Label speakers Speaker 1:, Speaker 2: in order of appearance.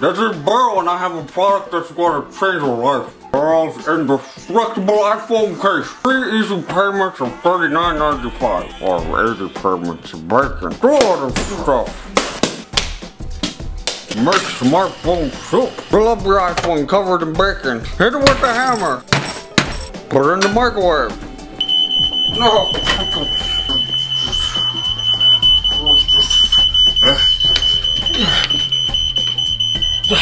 Speaker 1: This is Burl and I have a product that's gonna change your life. Burl's indestructible iPhone case. Three easy payments of $39.95 or 80 payments of bacon. Good and stuff. Make smartphone soup. Fill up your iPhone covered in bacon. Hit it with the hammer. Put it in the microwave. No. 对